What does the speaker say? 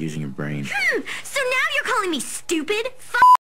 using your brain. Hmm, so now you're calling me stupid? F